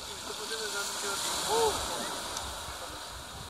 bakayım. Kapı demeden bir